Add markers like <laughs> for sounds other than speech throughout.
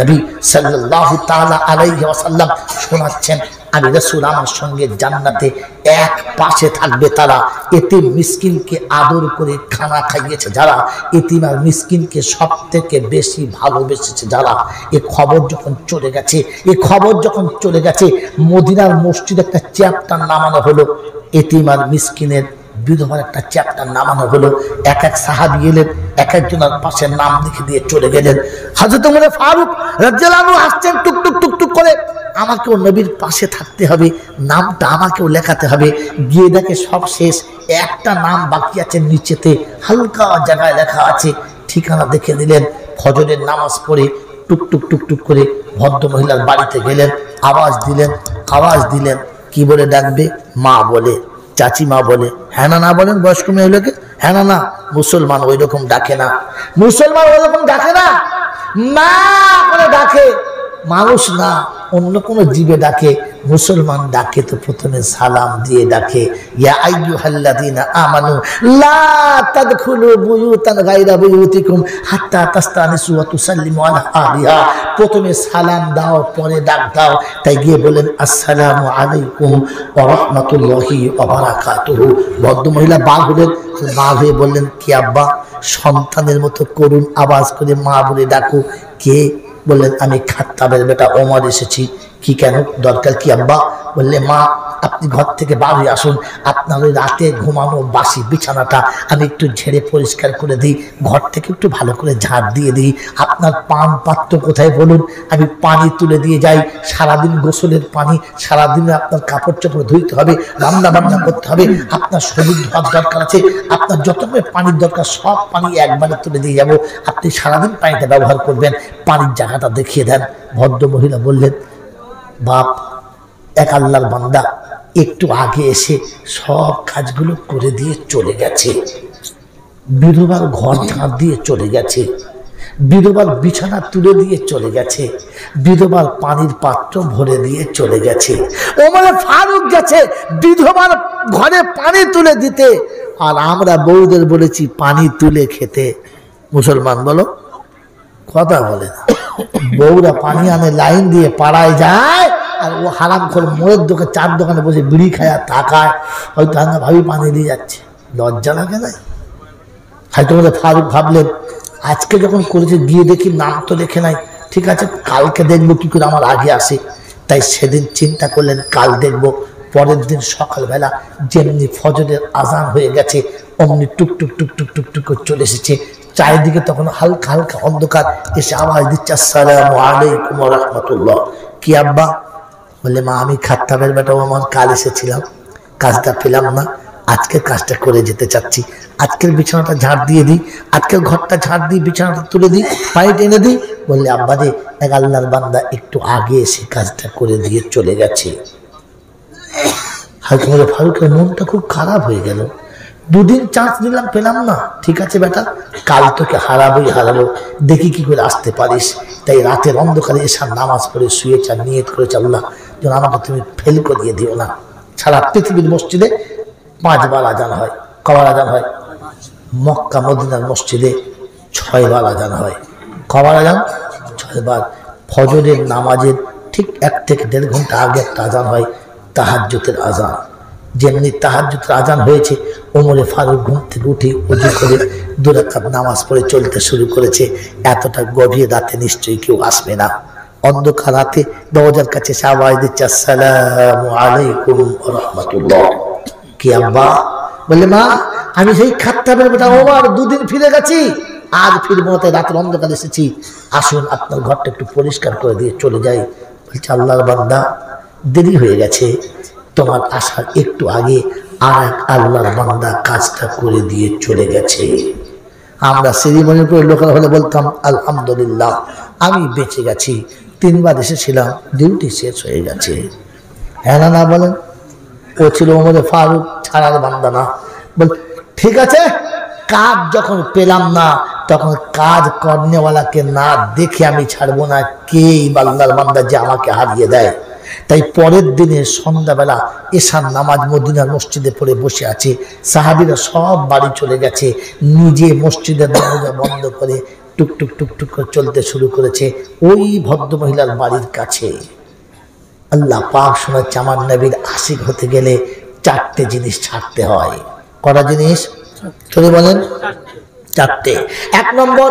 নবী সাল্লাল্লাহু তাআলা আলাইহি শোনাচ্ছেন, আমি রাসূল আমার সঙ্গে জান্নাতে এক পাশে থাকবে তারা। এতিম মিসকিনকে আদর করে খানা খাইয়েছে যারা। এতিম আর মিসকিনকে সব থেকে বেশি ভালোবেসেছে যারা। এ খবর যখন চলে গেছে, এ খবর যখন চলে গেছে, মদিনার মসজিদ একটা চ্যাপ্টার নামানো হলো। এতিম আর মিসকিনের বিধবার একটা চ্যাপ্টার নামানো হলো। এক এক সাহাবি এলেন, এক একজনের পাশে নাম লিখে দিয়ে চলে গেলেন। হাজরত উমরে ফারুক রাজ্জালানু আসছেন টুক টুক টুক টুক করে। আমাকেও নবীর পাশে থাকতে হবে, নামটা আমাকেও লেখাতে হবে। গিয়ে দেখে সব শেষ। একটা নাম বাকি আছে নিচেতে, হালকা জায়গায় লেখা আছে। ঠিকানা দেখে দিলেন ফজরের নামাজ পড়ে টুক টুক টুক টুক করে ভদ্র মহিলার বাড়িতে গেলেন। আওয়াজ দিলেন আওয়াজ দিলেন। কি বলে ডাকবে? মা বলে। চাচি মা বলে হ্যাঁ না বলেন, বয়স্ক মেয়েগুলোকে হ্যাঁ না না, মুসলমান ওই রকম ডাকে না। মুসলমান ওই রকম ডাকে না? মা করে ডাকে। মানুষ না, অন্য কোনো জীবে ডাকে, মুসলমান ডাকে তো প্রথমে সালাম দিয়ে ডাকে লা প্রথমে সালাম দাও, পরে ডাক দাও, তাই গিয়ে বলেন, আসসালামু আলাইকুম ওয়া রাহমাতুল্লাহি ওয়া মহিলা বাঘ হলেন মা হয়ে বললেন, কি আব্বা, সন্তানের মতো করুন আওয়াজ করে মা বলে ডাকো, কে বললেন আমি খাত্তাবের বেটা ওমর এসেছি। কি কেন? দরকার কি আব্বা? বললে মা আপনি ঘর থেকে বার হয়ে আসুন। আপনার ওই রাতে ঘুমানো বাসি বিছানাটা আমি একটু ঝেড়ে পরিষ্কার করে দিই। ঘর থেকে একটু ভালো করে ঝাড় দিয়ে দিই। আপনার পান পাত্র কোথায় বলুন? আমি পানি তুলে দিয়ে যাই। সারাদিন গোসলের পানি, সারাদিনে আপনার কাপড় চোপড় ধুইতে হবে, রান্না বান্না করতে হবে। আপনার শরীর ধোয়ার দরকার আছে। আপনার যত পানির দরকার, সব পানি একবারে তুলে দিয়ে যাব। আপনি সারাদিন পানিটা ব্যবহার করবেন। পানির জায়গাটা দেখিয়ে দেন। ভদ্র মহিলা বললেন, বাপ, এক আল্লাহর বান্দা একটু আগে এসে সব কাজগুলো করে দিয়ে চলে গেছে। বিধবার ঘর ঝাঁট দিয়ে চলে গেছে। বিধবার বিছানা তুলে দিয়ে চলে গেছে। বিধবার পানির পাত্র ভরে দিয়ে চলে গেছে। ওমরে ফারুক গেছে বিধবার ঘরে পানি তুলে দিতে। আর আমরা বউদের বলেছি, পানি তুলে খেতে। মুসলমান বলো, কথা বলে না। বউরা পানি আনে, লাইন দিয়ে পাড়ায় যায়। আর ও হারাম করে মোড়ের দোকানে চার দোকানে বসে বিড়ি খায় আর তাকায় হয়তো আমরা ভাবি পানি দিয়ে যাচ্ছে। লজ্জা লাগে না? হয়তো বলে ফারুক ভাবলেন, আজকে যখন করেছে, গিয়ে দেখি নাম তো লেখে নাই। ঠিক আছে, কালকে দেখব কি করে আমার আগে আসে। তাই সেদিন চিন্তা করলেন, কাল দেখব। পরের দিন সকালবেলা যেমনি ফজরের আজান হয়ে গেছে, অমনি টুক টুক টুক টুক টুক টুক করে চলে এসেছে। চারিদিকে তখন হালকা হালকা অন্ধকার। এসে আওয়াজ দিচ্ছে, আসসালামু আলাইকুম রহমতুল্লাহ। কি আব্বা? বললে, মা, আমি খাত্তাবের বেটা আমার কাল এসেছিলাম। কাজটা পেলাম না। আজকের কাজটা করে যেতে চাচ্ছি। আজকের বিছানাটা ঝাড় দিয়ে দিই। আজকের ঘরটা ঝাড় দিই বিছানাটা তুলে দিই। পানি টেনে দিই। বললে, আব্বা রে এক আল্লাহর বান্দা একটু আগে এসে কাজটা করে দিয়ে চলে গেছে। হয়তো ফারুকের মনটা খুব খারাপ হয়ে গেল। দুদিন চান্স দিলাম, পেলাম না। ঠিক আছে বেটা, কাল তোকে হারাবোই হারাবো। দেখি কি করে আসতে পারিস। তাই রাতের অন্ধকারে এসার নামাজ পড়ে শুয়ে চান নিয়ত করে আল্লাহ যেন আমাকে তুমি ফেল করিয়ে দিও না। সারা পৃথিবীর মসজিদে পাঁচবার আজান হয়। কবার আজান হয়? মক্কা, মদিনার মসজিদে ছয়বার আজান হয়। কবার আজান? ছয়বার। ফজরের নামাজের ঠিক এক থেকে দেড় ঘণ্টা আগে একটা আজান হয় তাহাজ্যতের আজান। যেমনি তাহাজ্যতের আজান হয়েছে, ওমরে ফারুক ঘুম থেকে উঠে উজু করে দুরাকাত নামাজ পড়ে চলতে শুরু করেছে। এতটা গভীর রাতে নিশ্চয়ই কেউ আসবে না। অন্ধকার রাতে দরজার কাছে সে আওয়াজ দিচ্ছে, আসসালামু আলাইকুম রহমতুল্লাহ কি আব্বা? বললে মা, আমি সেই খাত্তাবের বেটা দুদিন ফিরে গেছি আজ ফিরবো তাই রাতের অন্ধকার এসেছি। আসুন, আপনার ঘরটা একটু পরিষ্কার করে দিয়ে চলে যাই। বলছে, আল্লাহর বান্দা, দেরি হয়ে গেছে। তোমার আসার একটু আগে আর এক আল্লাহর বান্দা কাজটা করে দিয়ে চলে গেছে। আমরা সেরিমনি করে লোকাল হলে বলতাম, আলহামদুলিল্লাহ, আমি বেঁচে গেছি। তিনবার এসেছিলাম ডিউটি শেষ হয়ে গেছে। হ্যাঁ না বলেন। ও ছিল ওমরে ফারুক, ছাড়ার বান্দা না। বল, ঠিক আছে? কাজ যখন পেলাম না, তখন কাজ করনেওয়ালাকে না দেখে আমি ছাড়বো না, কে বাল্লার বান্দা যে আমাকে হারিয়ে দেয়? তাই পরের দিনে সন্ধ্যাবেলা এশার নামাজ মদিনার মসজিদে পড়ে বসে আছে। সাহাবিরা সব বাড়ি চলে গেছে। নিজে মসজিদের দরজা বন্ধ করে টুক টুক টুক টুক করে চলতে শুরু করেছে ওই ভদ্র মহিলার বাড়ির কাছে। আল্লাহ পাক শোনাচ্ছে, আমার নবীর আশিক হতে গেলে চারটে জিনিস ছাড়তে হয়। কটা জিনিস? চলে বলেন, চারটে। এক নম্বর,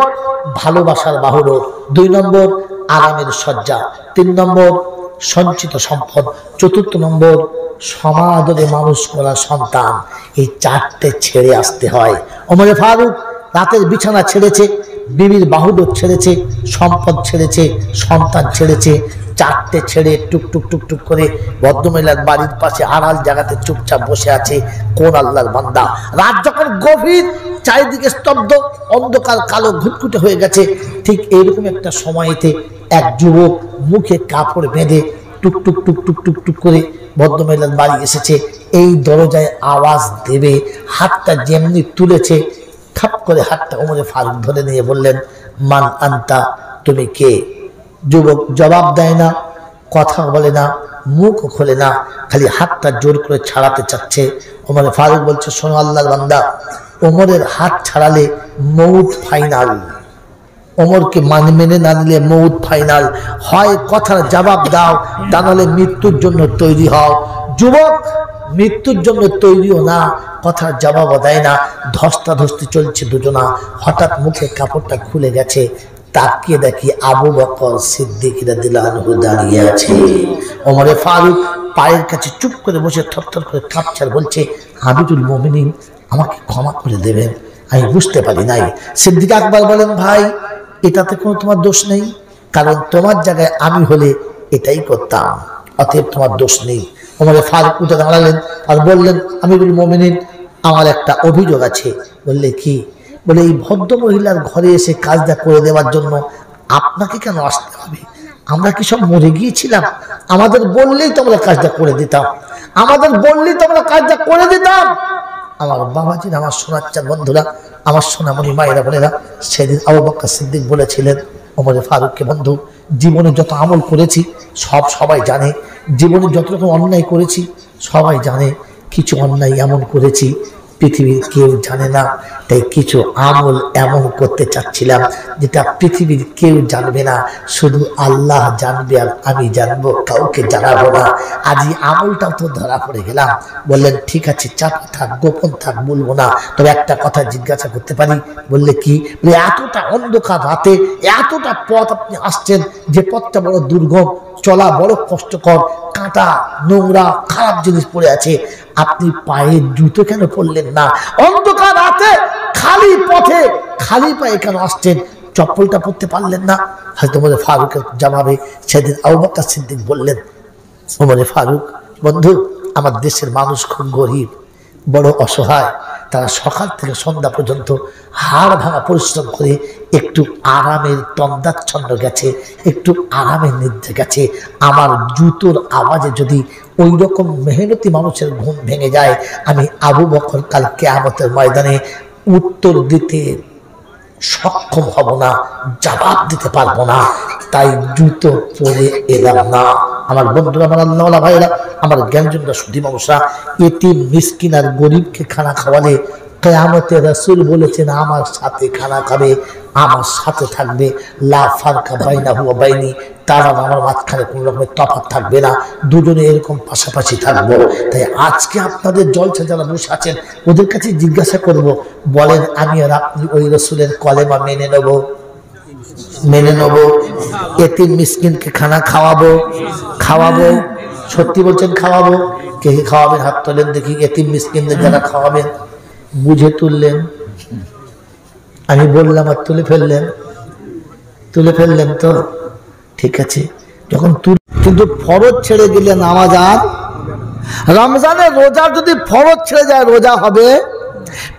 ভালোবাসার বাহুর দুই নম্বর, আরামের শয্যা। তিন নম্বর, সঞ্চিত সম্পদ। চতুর্থ নম্বর, সমাদরে মানুষ করা সন্তান। এই চারটে ছেড়ে আসতে হয়। ওমরে ফারুক রাতের বিছানা ছেড়েছে বিবির বাহুডোর ছেড়েছে, সম্পদ ছেড়েছে, সন্তান ছেড়েছে, চারটে ছেড়ে টুক টুক টুক টুক করে ভদ্রমহিলার বাড়ির পাশে আড়াল জায়গাতে চুপচাপ বসে আছে কোন আল্লাহর বান্দা। রাত যখন গভীর, চারিদিকে স্তব্ধ, অন্ধকার, কালো, ঘুটঘুটে হয়ে গেছে, ঠিক এইরকম একটা সময়তে এক যুবক মুখে কাপড় বেঁধে টুক টুক টুক টুক টুক টুক করে ভদ্রমহিলার বাড়ি এসেছে। এই দরজায় আওয়াজ দেবে, হাতটা যেমনি তুলেছে খাপ করে হাতটা ওমরে ফারুক ধরে নিয়ে বললেন, মান আন্তা? তুমি কে? যুবক জবাব দেয় না কথা বলে না মুখ খোলে না, খালি হাতটা জোর করে ছাড়াতে চাচ্ছে। ওমরে ফারুক বলছে, শোনো আল্লাহর বান্দা ওমরের হাত ছাড়ালে মৌত ফাইনাল ওমরকে মান মেনে না নিলে মৌত ফাইনাল হয় কথার জবাব দাও, তা নাহলে মৃত্যুর জন্য তৈরি হও। যুবক মৃত্যুর জন্য তৈরিও না, কথার জবাবও দেয় না, ধস্তাধস্তি চলছে দুজনা। হঠাৎ মুখে কাপড়টা খুলে গেছে, তাকিয়ে দেখি আবু বকর সিদ্দিকিরা দিলানহু দাঁড়িয়ে আছে। ওমরে ফারুক পায়ের কাছে চুপ করে বসে থরথর করে কাঁপছে আর বলছে, হাবিবুল মোমিনিন, আমাকে ক্ষমা করে দেবেন। আমি বুঝতে পারি নাই। সিদ্দিক আকবর বলেন, ভাই, এটাতে কোনো তোমার দোষ নেই, কারণ তোমার জায়গায় আমি হলে এটাই করতাম, অতএব তোমার দোষ নেই। ওমরে ফারুক উঠে দাঁড়ালেন আর বললেন, আমিরুল মোমিনিন, আমার একটা অভিযোগ আছে। বললে, কি? বলে, এই ভদ্র মহিলার ঘরে এসে কাজটা করে দেওয়ার জন্য আপনাকে কেন আসতে হবে? আমরা কি সব মরে গিয়েছিলাম? আমাদের বললেই তো আমরা কাজটা করে দিতাম। আমাদের বললেই তো আমরা কাজটা করে দিতাম। আমার বাবা বাবাজির, আমার সোনাচ্চার বন্ধুরা, আমার সোনামণি মায়েরা বোনেরা, সেদিন আবু বক্কা সিদ্দিক বলেছিলেন ওমরে ফারুককে বন্ধু জীবনে যত আমল করেছি, সব সবাই জানে। জীবনে যত রকম অন্যায় করেছি, সবাই জানে। কিছু অন্যায় এমন করেছি পৃথিবীর কেউ জানে না। তাই কিছু আমল এমন করতে চাচ্ছিলাম যেটা পৃথিবীর কেউ জানবে না। শুধু আল্লাহ জানবে আর আমি জানব, কাউকে জানাব না। আজ এই আমলটাও তো ধরা পড়ে গেলাম। বললেন, ঠিক আছে, চাপ থাক, গোপন থাক, বলব না। তবে একটা কথা জিজ্ঞাসা করতে পারি। বললে, কি? এতটা অন্ধকার রাতে, এতটা পথ আপনি আসছেন, যে পথটা বড় দুর্গম, চলা বড় কষ্টকর। কাঁটা, নোংরা, খারাপ জিনিস পড়ে আছে, আপনি পায়ে জুতো কেন পড়লেন না? অন্ধকার রাতে খালি পথে, খালি পায়ে কেন আসছেন? চপ্পলটা পড়তে পারলেন না? হয়তো মনে ফারুকের জামাবে সেদিন আবুবাক্কা সিদ্দিক বললেন, ওমরে ফারুক, বন্ধু, আমার দেশের মানুষ খুব গরিব, বড় অসহায়। তারা সকাল থেকে সন্ধ্যা পর্যন্ত হাড় ভাঙা পরিশ্রম করে একটু আরামের তন্দাচ্ছন্ন গেছে, একটু আরামের নিদ্রে গেছে। আমার জুতোর আওয়াজে যদি ওই রকম মেহনতি মানুষের ঘুম ভেঙে যায়, আমি আবু বকর কাল কেয়ামতের ময়দানে উত্তর দিতে সক্ষম হব না, জবাব দিতে পারব না। তাই জুতো পরে এলাম না। আমার বন্ধুরা, আমার আল্লাহ ভাইরা আমার জ্ঞানজনরা সুধী মানুষরা এটি মিসকিন আর গরিবকে খানা খাওয়ালে কেয়ামতে রসুল বলেছেন, আমার সাথে খানা খাবে, আমার সাথে থাকবে, লা ফারকা বাইনা হুয়া বাইনি। তার আর আমার মাঝখানে কোনো রকমের তফাৎ থাকবে না, দুজনে এরকম পাশাপাশি থাকব। তাই আজকে আপনাদের জলসা যারা বসে আছেন, ওদের কাছে জিজ্ঞাসা করব, বলেন, আমি আর আপনি ওই রসুলের কলেমা মেনে নেব? মেনে নেব, এতিম মিসকিনকে খানা খাওয়াবো খাওয়াবো, সত্যি বলছেন খাওয়াবো। কে কে খাওয়াবেন? হাত তোলেন দেখি, এতিম মিসকিনদের যারা খাওয়াবেন, বুঝে তুললেন। আমি বললাম, আর তুলে ফেললেন? তুলে ফেললেন তো? ঠিক আছে। যখন তুল, কিন্তু ফরজ ছেড়ে গেলে নামাজ আর রমজানে রোজা যদি ফরজ ছেড়ে যায়, রোজা হবে।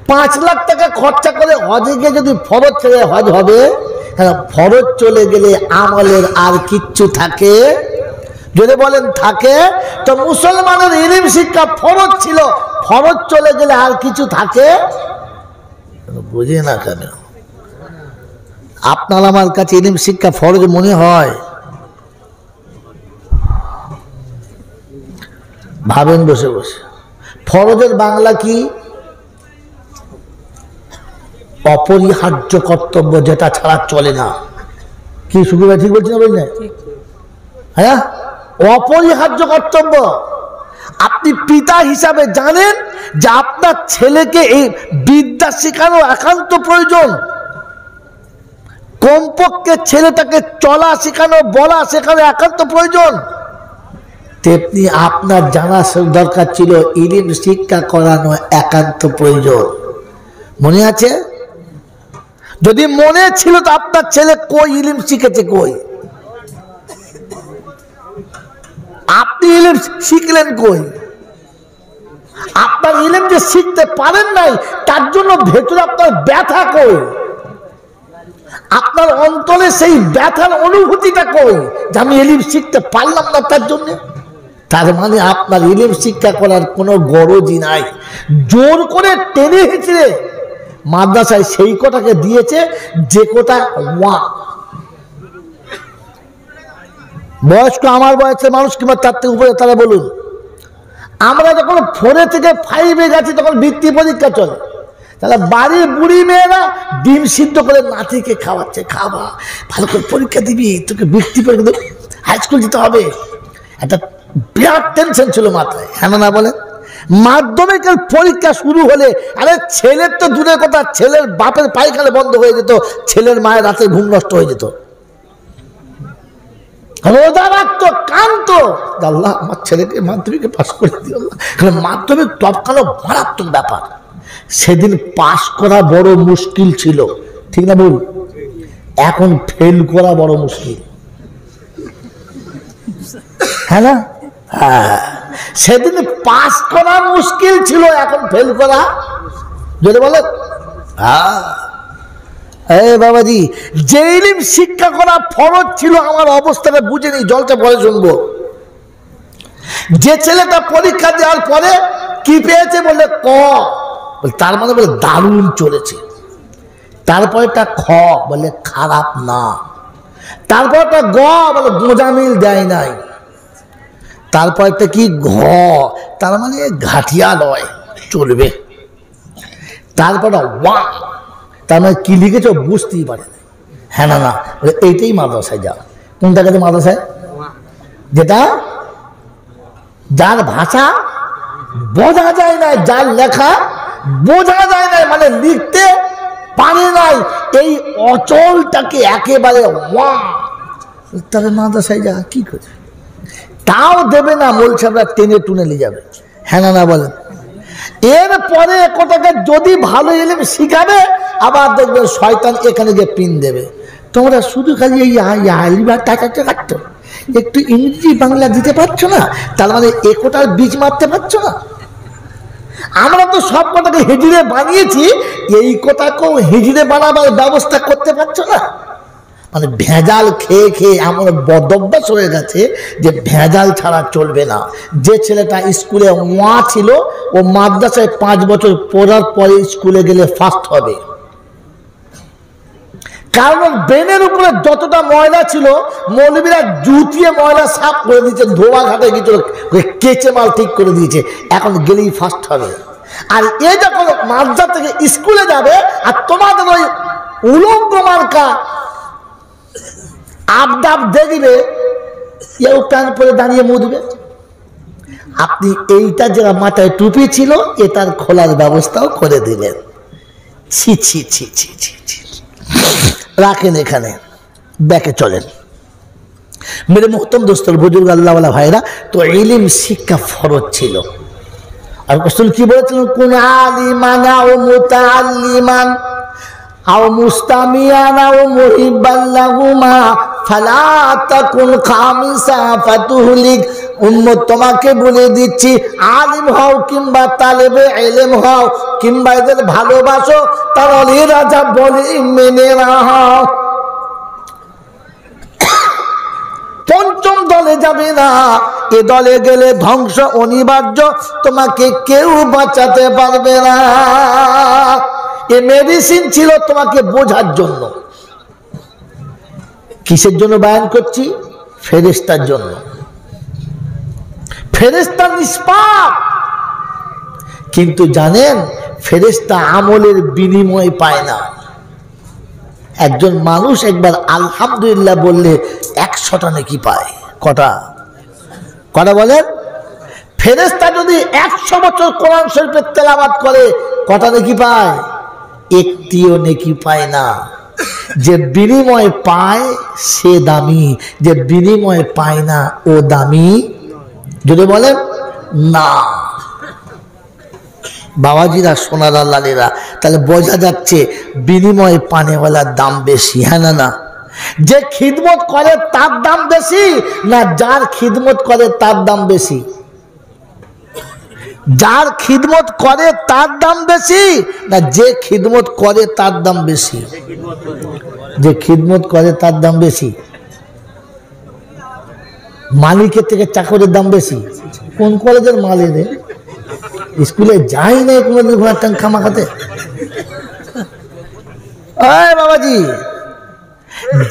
পাঁচ লাখ টাকা খরচা করে হজে গিয়ে যদি ফরজ ছেড়ে হজ হবে। ফরজ চলে গেলে আমলের আর কিচ্ছু থাকে? যদি বলেন থাকে, তো মুসলমানের ইলিম শিক্ষা ফরজ ছিল। ফরজ চলে গেলে আর কিছু থাকে? বুঝে না কেন? আপনার আমার কাছে ইলিম শিক্ষা ফরজ মনে হয়? ভাবেন বসে বসে। ফরজের বাংলা কি? অপরিহার্য কর্তব্য যেটা ছাড়া চলে না। কি ভাই ঠিক বলছি না বলছি হ্যাঁ? অপরিহার্য কর্তব্য। আপনি পিতা হিসাবে জানেন যে আপনার ছেলেকে এই বিদ্যা শেখানো একান্ত প্রয়োজন। কমপক্ষে ছেলেটাকে চলা শেখানো বলা শেখানো একান্ত প্রয়োজন। তেমনি আপনার জানা দরকার ছিল ইলিম শিক্ষা করানো একান্ত প্রয়োজন। মনে আছে? যদি মনে ছিল তো আপনার ছেলে কই, ইলিম শিখেছে কই? আপনি ইলিম শিখলেন কই? আপনার ইলিম যে শিখতে পারেন নাই, তার জন্য ভেতরে আপনার ব্যথা কই? আপনার অন্তরে সেই ব্যথার অনুভূতিটা কই, যে আমি ইলিম শিখতে পারলাম না তার জন্য? তার মানে আপনার ইলিম শিক্ষা করার কোনো গরজই নাই। জোর করে টেনে হেঁচড়ে মাদ্রাসায় সেই কটাকে দিয়েছে যে কোটা ওয়া বয়স্ক আমার বয়সের মানুষ কিংবা তার থেকে উপরে তারা বলুন। আমরা যখন ফোরে থেকে ফাইভে গেছি, তখন বৃত্তি পরীক্ষা চলে। তাহলে বাড়ির বুড়ি মেয়েরা ডিম সিদ্ধ করে নাতিকে খাওয়াচ্ছে খাওয়া ভালো করে পরীক্ষা দিবি, তোকে বৃত্তি পরীক্ষা হাই স্কুল যেতে হবে। একটা বিরাট টেনশন ছিল মাথায় হ্যাঁ না বলে মাধ্যমিকের পরীক্ষা শুরু হলে, আরে ছেলের তো দূরের কথা, ছেলের বাপের পায়খানে বন্ধ হয়ে যেত, ছেলের মায়ের রাতে ঘুম নষ্ট হয়ে যেত। রোজা আমার ছেলেকে, মাধ্যমিকে পাশ করে কারণ মাধ্যমিক মারাত্মক ব্যাপার। সেদিন পাশ করা বড় মুশকিল ছিল। ঠিক না বল এখন ফেল করা বড় মুশকিল। হ্যাঁ না? হ্যাঁ। সেদিন পাস করা মুশকিল ছিল, এখন ফেল করা যদি বলে। হ্যাঁ। বাবাজি যে ইলিম শিক্ষা করা ফরজ ছিল, আমার অবস্থাটা বুঝে নি জলটা পরে শুনব। যে ছেলেটা পরীক্ষা দেওয়ার পরে কি পেয়েছে বলে ক। তার মানে বলে দারুণ চলেছে। তারপরেটা খ, বলে খারাপ না। তারপরটা গ, বলে গোজামিল দেয় নাই। তারপরটা কি ঘ, তার মানে ঘাটিয়া নয় চলবে। তারপর ওয়া, তার মানে কি লিখেছ বুঝতেই পারে হ্যাঁ না না এইটাই মাদ্রাসায় যাও। কোনটা গেছে মাদ্রাসায়? যেটা যার ভাষা বোঝা যায় না যার লেখা বোঝা যায় না মানে লিখতে পারে নাই, এই অচলটাকে একেবারে ওয়া। তবে মাদ্রাসায় যা, কি করে তাও দেবে না বলছে আমরা টেনে টুনে নিয়ে যাবে। হ্যাঁ না বলেন এরপরে কোথাকে যদি ভালো এলেম শিখাবে, আবার দেখবে শয়তান এখানে গিয়ে পিন দেবে। তোমরা শুধু খালি এই আলিবার টাকা কাটতো একটু ইংরেজি, বাংলা দিতে পারছ না? তার মানে একোটার বীজ মারতে পারছ না? আমরা তো সব কথাকে হেজিরে বানিয়েছি, এই কোটাকেও হেজিরে বানাবার ব্যবস্থা করতে পারছ না? মানে ভেজাল খেয়ে খেয়ে এমন বদভ্যাস হয়ে গেছে যে ভেজাল ছাড়া চলবে না। যে ছেলেটা স্কুলে ওয়া ছিল, ও মাদ্রাসায় পাঁচ বছর পড়ার পরে স্কুলে গেলে ফার্স্ট হবে। কারণ ব্রেনের উপরে যতটা ময়লা ছিল, মৌলবীরা জুতিয়ে ময়লা সাফ করে দিয়েছে, ধোয়া ঘাটে কিছু কেচে মাল ঠিক করে দিয়েছে, এখন গেলেই ফার্স্ট হবে। আর এ যখন মাদ্রাসা থেকে স্কুলে যাবে, আর তোমাদের ওই উলঙ্গ মার্কা আবদাব দেখবে এও প্যান্ট পরে দাঁড়িয়ে মুদবে আপনি এইটা যারা মাথায় টুপি ছিল এটার খোলার ব্যবস্থাও করে দিলেন। ছি ছি ছি ছি ছি ছি। রাখেন এখানে, ব্যাকে চলেন। মেরে মোহতম দোস্তর, বুজুর্গ আল্লাহওয়ালা ভাইরা, তো ইলিম শিক্ষা ফরজ ছিল। আর কি বলেছিলেন? কোন আলিমানা ও মুতাআল্লিমান। আও মুস্তামিয়ান আও মুহিব্বান লাহুমা, ফালা তাকুন খামিসা ফাতুহলিক। উম্মত, তোমাকে বলে দিচ্ছি, আলিম হও কিংবা তালেবে এলেম হও, কিংবা এদের ভালোবাসো, তার তাহলে রাজা বলে মেনে নাও। পঞ্চম দলে যাবে না। এ দলে গেলে ধ্বংস অনিবার্য, তোমাকে কেউ বাঁচাতে পারবে না। এ মেডিসিন ছিল তোমাকে বোঝার জন্য। কিসের জন্য বায়ান করছি? ফেরেস্তার জন্য। ফেরেস্তা নিষ্পাপ। কিন্তু জানেন ফেরেস্তা আমলের বিনিময় পায় না। একজন মানুষ একবার আলহামদুলিল্লাহ বললে একশোটা নাকি পায়। কটা? কটা বলেন? ফেরেস্তা যদি একশো বছর কোরআন শরীফের তেলাবাদ করে, কটা নাকি পায়? একটিও নেকি পায় না। যে বিনিময় পায়, সে দামি। যে বিনিময় পায় না, ও দামি। যদি বলেন, না। বাবাজিরা, সোনারা, লালেরা, তাহলে বোঝা যাচ্ছে বিনিময় পানেওয়ালার দাম বেশি হ্যাঁ না না? যে খিদমত করে, তার দাম বেশি, না যার খিদমত করে, তার দাম বেশি? যার খিদমত করে তার দাম বেশি, না যে খিদমত করে তার দাম বেশি? যে খিদমত করে তার দাম বেশি। মালিকের থেকে চাকরের দাম বেশি। কোন কলেজের মালিক রে? স্কুলে যাই না কোনোদিন ঘোড়ার টাং খামা খাতে আয় বাবাজি,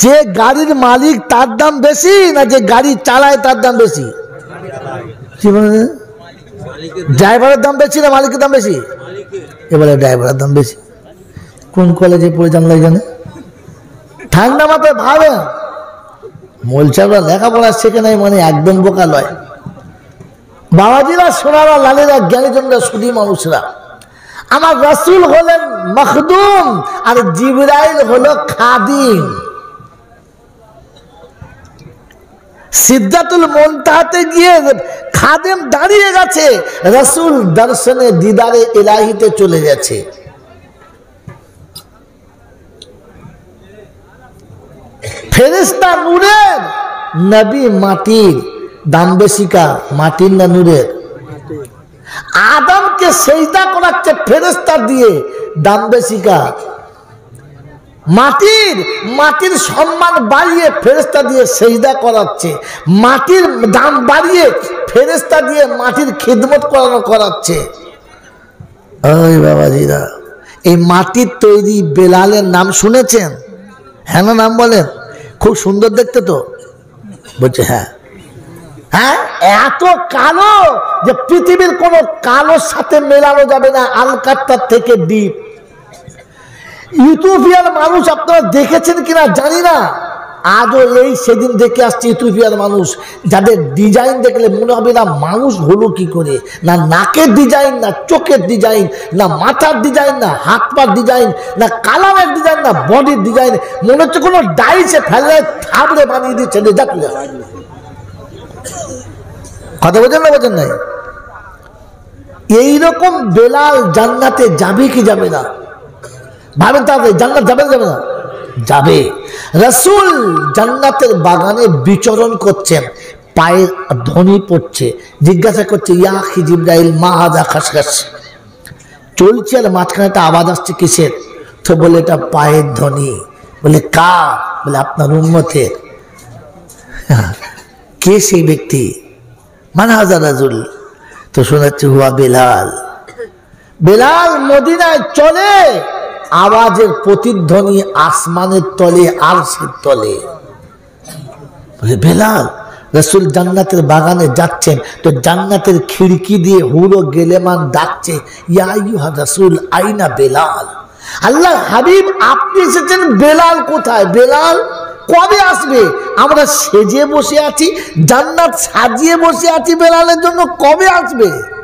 যে গাড়ির মালিক তার দাম বেশি, না যে গাড়ি চালায় তার দাম বেশি? কি বলে ড্রাইভারের দাম বেশি না মালিকের দাম বেশি? এবারে ড্রাইভারের দাম বেশি। কোন কলেজে পড়ে জানলাই জানে ঠান্ডা মাথায় ভাবে মোলচারা লেখাপড়া শেখে নাই মানে একদম বোকা লয়। বাবাজিরা, সোনারা, লালেরা, জ্ঞানীজনরা সুদী মানুষরা। আমার রাসুল হলেন মখদুম আর জিবরাইল হলো খাদিম। সিদ্ধাতুল মনতাহাতে গিয়ে খাদেম দাঁড়িয়ে গেছে, রসুল দর্শনে দিদারে এলাহিতে চলে গেছে। ফেরিস্তা নূরের নবী মাটির দাম বেশিকা মাটির না নূরের? আদমকে সেইটা করাচ্ছে ফেরেস্তা দিয়ে দাম মাটির মাটির সম্মান বাড়িয়ে ফেরেস্তা দিয়ে সেইদা করাচ্ছে। মাটির দাম বাড়িয়ে ফেরেস্তা দিয়ে মাটির খিদমত করানো করাচ্ছে। ওই বাবাজিরা, এই মাটির তৈরি বেলালের নাম শুনেছেন? হ্যাঁ নাম বলেন? খুব সুন্দর দেখতে তো। বলছে হ্যাঁ। হ্যাঁ? এত কালো যে পৃথিবীর কোনো কালোর সাথে মেলানো যাবে না আলকাত্তার থেকে দ্বীপ ইউথোপিয়ার মানুষ আপনারা দেখেছেন কিনা জানি না। আজও এই সেদিন দেখে আসছে ইথিওপিয়ার মানুষ। যাদের ডিজাইন দেখলে মনে হবে না মানুষ হলো কি করে। না নাকের ডিজাইন, না চোখের ডিজাইন, না মাথার ডিজাইন, না হাত পার ডিজাইন, না কালারের ডিজাইন, না বডির ডিজাইন। মনে হচ্ছে কোনো ডাইসে ফেলে থাবড়ে বানিয়ে দিচ্ছে কথা বোঝেন না বোঝেন নাই? এইরকম বেলাল জান্নাতে যাবে কি যাবে না? ভাবেন তাহলে জান্নাত যাবে যাবে না? যাবে। রসুল জান্নাতের বাগানে বিচরণ করছেন, পায়ের ধ্বনি পড়ছে, জিজ্ঞাসা করছে, ইয়া খিজিব্রাইল মা হাজা খাসখাস? চলছে আর মাঝখানে একটা আওয়াজ আসছে, কিসের? তো বলে, এটা পায়ের ধ্বনি। বলে, কার? বলে, আপনার উন্মতের <laughs> কে সেই ব্যক্তি? মানে হাজার রাজুল? তো শোনাচ্ছে, হুয়া বেলাল। বেলাল মদিনায় চলে। আওয়াজের প্রতিধ্বনি আসমানের তলে, আরশের তলে। বলে, বেলাল, রসুল জান্নাতের বাগানে যাচ্ছেন, তো জান্নাতের খিড়কি দিয়ে হুড়ো গেলেমান ডাকছে, ইয়া রসুল, আইনা বেলাল? আল্লাহ হাবিব, আপনি এসেছেন, বেলাল কোথায়? বেলাল, কবে আসবে? আমরা সেজে বসে আছি, জান্নাত সাজিয়ে বসে আছি বেলালের জন্য, কবে আসবে?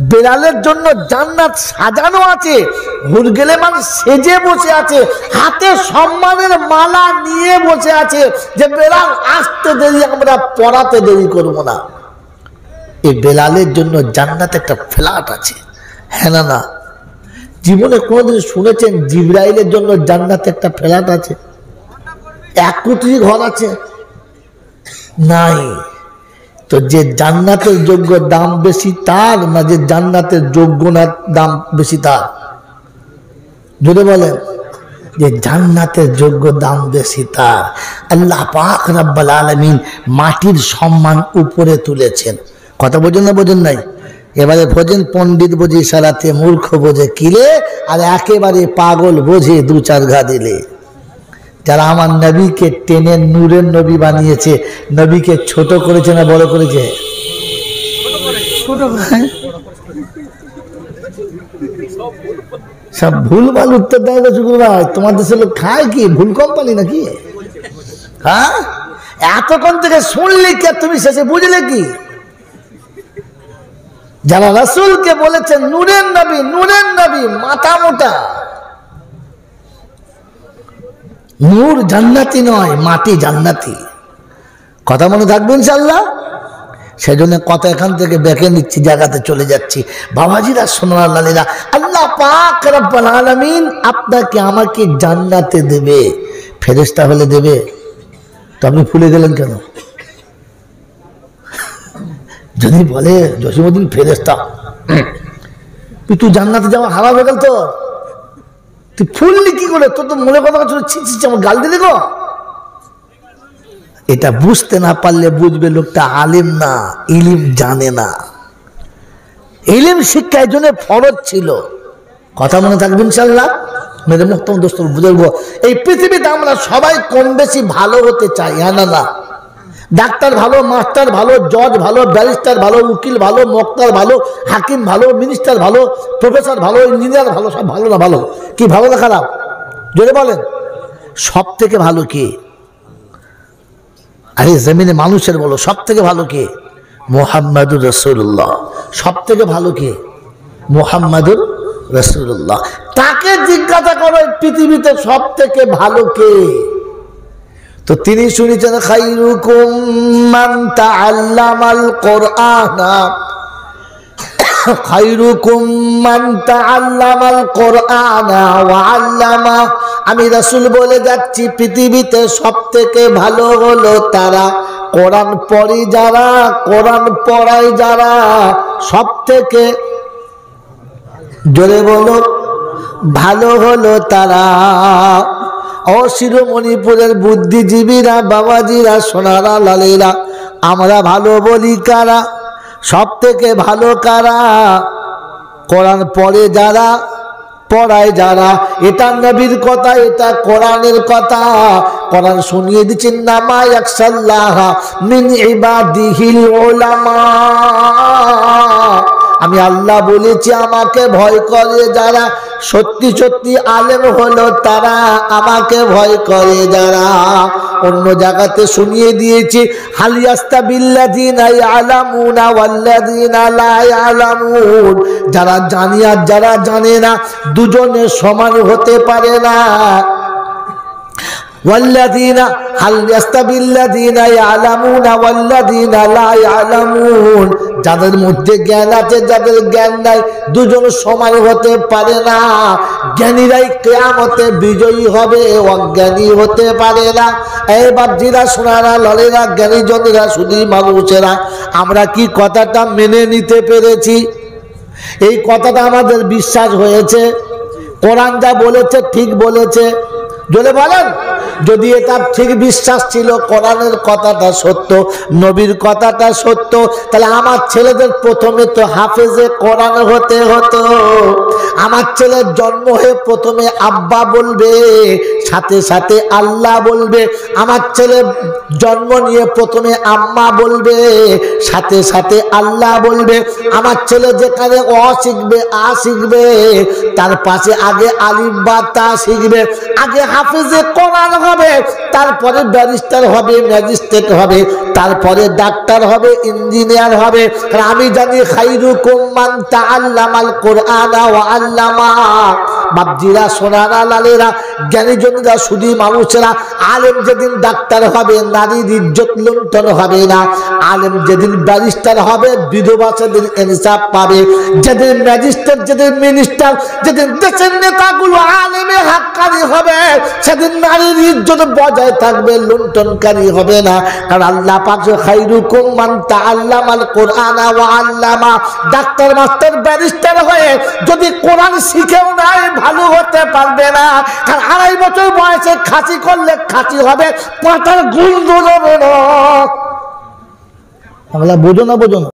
বেলালের জন্য জান্নাত সাজানো আছে। হুরগেলে মানুষ সেজে বসে আছে। হাতে সম্মানের মালা নিয়ে বসে আছে যে বেলাল আসতে দেরি, আমরা পড়াতে দেরি করব না। এই বেলালের জন্য জান্নাত একটা ফ্ল্যাট আছে। হ্যাঁ না না। জীবনে কোনোদিন শুনেছেন জিব্রাইলের জন্য জান্নাতে একটা ফ্ল্যাট আছে? এক কোটি ঘর আছে। নাই। তো যে জান্নাতের যোগ্য দাম বেশি, তার না যে জান্নাতের যোগ্য না, দাম বেশি তার। যদি বলেন, যে জান্নাতের যোগ্য দাম বেশি তার। আল্লাহ পাক রাব্বাল আলমিন মাটির সম্মান উপরে তুলেছেন। কথা বোঝেন না বোঝেন নাই? এবারে ভোজেন পণ্ডিত বোঝে, সারাতে মূর্খ বোঝে, কিলে? আর একেবারে পাগল বোঝে দু চার ঘা দিলে। যারা আমার নবীকে টেনে নূরের নবী বানিয়েছে, নবীকে ছোট করেছে না বড় করেছে? সব ভুল ভালো উত্তর দেয় শুক্র ভাই। তোমার দেশের লোক খায় কি? ভুল কোম্পানি নাকি? হ্যাঁ? এতক্ষণ থেকে শুনলি কে তুমি শেষে বুঝলে কি? যারা রাসুলকে বলেছেন, নূরের নবী নূরের নবী, মাথা মোটা। নূর জান্নাতি নয়, মাটি জান্নাতি। কথা মনে থাকবে ইনশাল্লাহ সেই জন্য কথা এখান থেকে বেঁকে নিচ্ছি, জায়গাতে চলে যাচ্ছি। বাবাজিরা, সোনার লালীরা, আল্লাহ পাক রব্বাল আলামিন আপনাকে আমাকে জান্নাতে দেবে, ফেরেশতা হলে দেবে। তো আপনি ফুলে গেলেন কেন? যদি বলে জসিমুদ্দিন ফেরেস্তা তুই জান্নাতে যাওয়া হয়ে গেল তো? তুই ফুললি কি করে? তোর তো মনে কথা ছিল ছি আমার গাল দিলি গো এটা বুঝতে না পারলে বুঝবে লোকটা আলিম না, ইলিম জানে না। ইলিম শিক্ষা এই জন্য ফরজ ছিল। কথা মনে থাকবে ইনশাল্লাহ মেরে মুক্তম দোস্ত বুঝব এই পৃথিবীতে আমরা সবাই কম বেশি ভালো হতে চাই হ্যাঁ না না? ডাক্তার ভালো, মাস্টার ভালো, জজ ভালো, ব্যারিস্টার ভালো, উকিল ভালো, মক্তার ভালো, হাকিম ভালো মিনিস্টার ভালো প্রফেসর ভালো ইঞ্জিনিয়ার ভালো, সব ভালো না ভালো? কি ভালো না খারাপ? জোরে বলেন। সব থেকে ভালো কে? আরে জমিনে মানুষের বলো সব থেকে ভালো কে? মোহাম্মদুর রসুল্লাহ সব থেকে ভালো কে? মোহাম্মদুর রসুল্লাহ তাকে জিজ্ঞাসা করো পৃথিবীতে সব থেকে ভালো কে? তো তিনি শুনেছেন, খাইরুকুম খাইরুকুম আল্লামা। আমি রাসূল বলে যাচ্ছি, পৃথিবীতে সবথেকে ভালো হলো তারা কোরআন পড়ি যারা, কোরআন পড়ায় যারা। সবথেকে জোরে বলো, ভালো হলো তারা। ও শিরোমণিপুরের বুদ্ধিজীবীরা, বাবাজিরা, সোনারা, লালেরা, আমরা ভালো বলি কারা? সব থেকে ভালো কারা? কোরআন পড়ে যারা, পড়ায় যারা, এটা নবীর কথা, এটা কোরআনের কথা। কোরআন শুনিয়ে দিচ্ছেন নামা একসাল্লাহ মিন ইবাদিহিল উলামা। আমি আল্লাহ বলেছি, আমাকে ভয় করে যারা সত্যি সত্যি আলেম হলো তারা। আমাকে ভয় করে যারা। অন্য জায়গাতে শুনিয়ে দিয়েছি হালিয়াস্তা বিল্লাদিন ইয়ালামুনা ওয়াল্লাদিনা লা ইয়ালামুন। যারা জানি আর যারা জানে না, দুজনে সমান হতে পারে না। والذين هل يستوي الذين يعلمون والذين لا يعلمون যাদের মধ্যে জ্ঞান আছে যাদের জ্ঞান নাই দুজন সমান হতে পারে না জ্ঞানীরাই কেয়ামতে বিজয়ী হবে অজ্ঞানী হতে পারে না এই বাবজিরা সোনারা ললেরা জ্ঞানী জনেরা শুধু মানুষেরা আমরা কি কথাটা মেনে নিতে পেরেছি এই কথাটা আমাদের বিশ্বাস হয়েছে কোরআন যা বলেছে ঠিক বলেছে জোরে বলেন যদি এটা ঠিক বিশ্বাস ছিল, কোরআনের কথাটা সত্য, নবীর কথাটা সত্য, তাহলে আমার ছেলেদের প্রথমে তো হাফেজে কোরআন হতে হতো। আমার ছেলের জন্ম হয়ে প্রথমে আব্বা বলবে, সাথে সাথে আল্লাহ বলবে, আমার ছেলে জন্ম নিয়ে প্রথমে আম্মা বলবে, সাথে সাথে আল্লাহ বলবে, আমার ছেলে যেখানে অ শিখবে, আ শিখবে, তার পাশে আগে আলিম বা তা শিখবে, আগে হাফিজে কোরআন হবে, তারপরে ব্যারিস্টার হবে, ম্যাজিস্ট্রেট হবে, তারপরে ডাক্তার হবে, ইঞ্জিনিয়ার হবে। আমি জানি খাইরু কুমান্তা আল্লামাল কোরআন ওয়া আল্লামা। বাবজিরা সোনারা, লালেরা, জ্ঞানীজনরা শুধু মানুষেরা, আলেম যেদিন ডাক্তার হবে, নারীর ইজ্জত লুণ্ঠন হবে না। আলেম যেদিন ব্যারিস্টার হবে, বিধবা সেদিন ইনসাফ পাবে। যেদিন ম্যাজিস্ট্রেট, যেদিন মিনিস্টার, যেদিন দেশের নেতাগুলো আলেমে হাক্কারি হবে, সেদিন নারীর ইজ্জত বজায় থাকবে, লুণ্ঠনকারী হবে না। কারণ আল্লাহ পাক খাইরুকুম মান তাআল্লামাল কোরআন ওয়া আল্লামা ডাক্তার মাস্টার ব্যারিস্টার হয়ে যদি কোরআন শিখেও নাই ভালো হতে পারবে না। কারণ আড়াই বছর বয়সে খাসি করলে খাসি হবে পাতার গুণ ধরবে না। বোঝো না বোঝো না।